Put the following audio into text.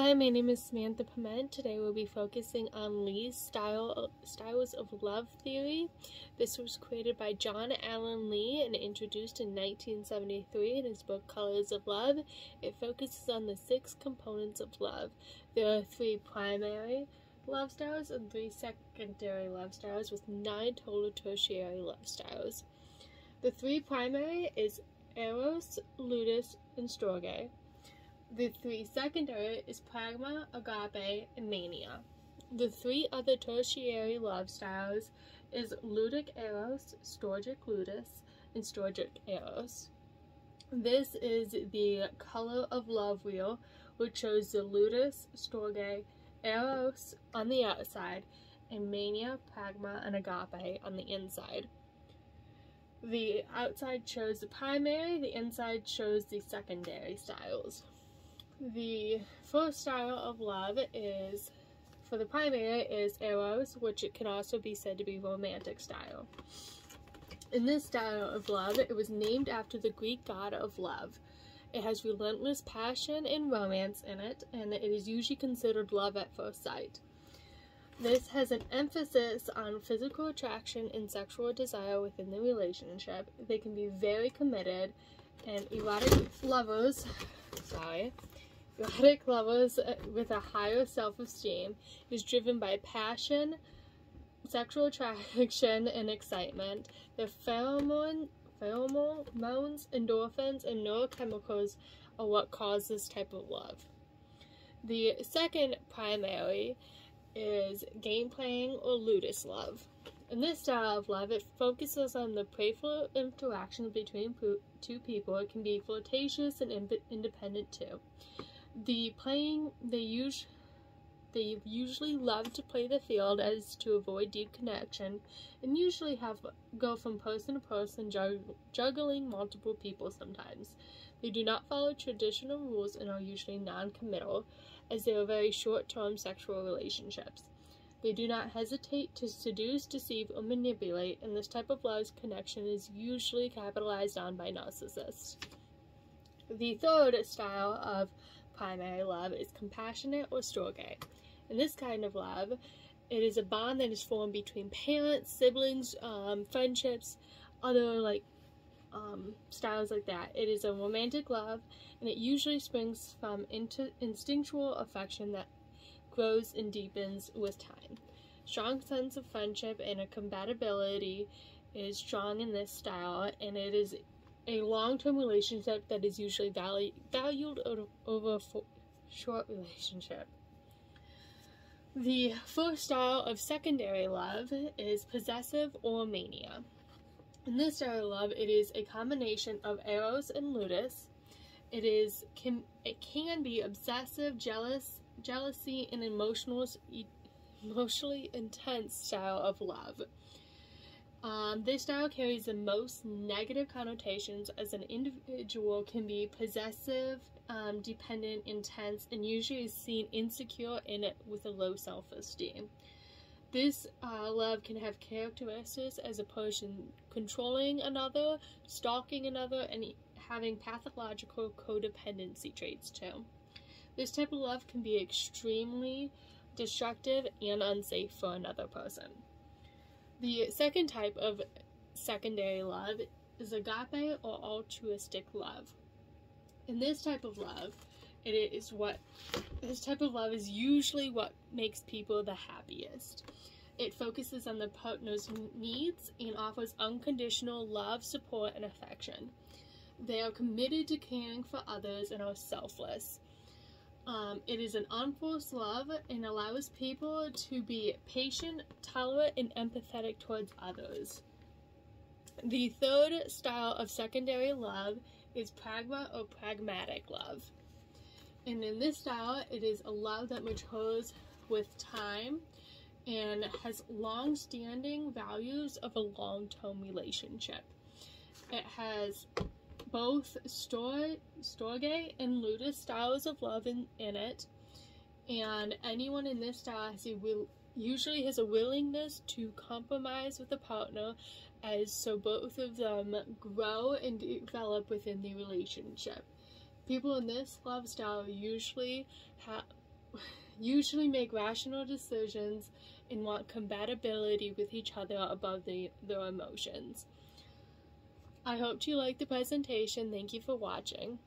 Hi, my name is Samantha Pamment. Today we'll be focusing on Lee's style, styles of love theory. This was created by John Alan Lee and introduced in 1973 in his book Colors of Love. It focuses on the six components of love. There are three primary love styles and three secondary love styles with nine total tertiary love styles. The three primary is Eros, Ludus, and Storge. The three secondary is pragma, agape, and mania. The three other tertiary love styles is ludic eros, storgic ludus, and storgic eros. This is the color of love wheel, which shows the ludus, storge, eros on the outside, and mania, pragma, and agape on the inside. The outside shows the primary, the inside shows the secondary styles. The first style of love is, for the primary, is Eros, which it can also be said to be romantic style. In this style of love, it was named after the Greek god of love. It has relentless passion and romance in it, and it is usually considered love at first sight. This has an emphasis on physical attraction and sexual desire within the relationship. They can be very committed, and erotic lovers, sorry, Erotic lovers uh, with a higher self-esteem is driven by passion, sexual attraction, and excitement. The pheromone, pheromones, endorphins, and neurochemicals are what cause this type of love. The second primary is game playing or ludus love. In this style of love, it focuses on the playful interactions between two people. It can be flirtatious and independent too the playing they use they usually love to play the field as to avoid deep connection and usually have go from person to person jug, juggling multiple people sometimes. They do not follow traditional rules and are usually non-committal as they are very short-term sexual relationships. They do not hesitate to seduce, deceive, or manipulate, and this type of love connection is usually capitalized on by narcissists. The third style of primary love is compassionate or storge. In this kind of love, it is a bond that is formed between parents, siblings, um, friendships, other like um, styles like that. It is a romantic love, and it usually springs from instinctual affection that grows and deepens with time. Strong sense of friendship and a compatibility is strong in this style, and it is a long-term relationship that is usually valu valued over a short relationship. The first style of secondary love is possessive or mania. In this style of love, it is a combination of eros and ludus. It is can it can be obsessive, jealous, jealousy, and emotional, emotionally intense style of love. Um, this style carries the most negative connotations as an individual can be possessive, um, dependent, intense, and usually is seen insecure in it with a low self-esteem. This uh, love can have characteristics as a person controlling another, stalking another, and having pathological codependency traits too. This type of love can be extremely destructive and unsafe for another person. The second type of secondary love is agape or altruistic love. In this type of love, it is what this type of love is usually what makes people the happiest. It focuses on the partner's needs and offers unconditional love, support, and affection. They are committed to caring for others and are selfless. Um, it is an unforced love and allows people to be patient, tolerant, and empathetic towards others. The third style of secondary love is pragma or pragmatic love. And in this style, it is a love that matures with time and has long-standing values of a long-term relationship. It has both Storge and Ludus styles of love in, in it, and anyone in this style will, usually has a willingness to compromise with a partner as so both of them grow and develop within the relationship. People in this love style usually have usually make rational decisions and want compatibility with each other above the, their emotions. I hope you liked the presentation. Thank you for watching.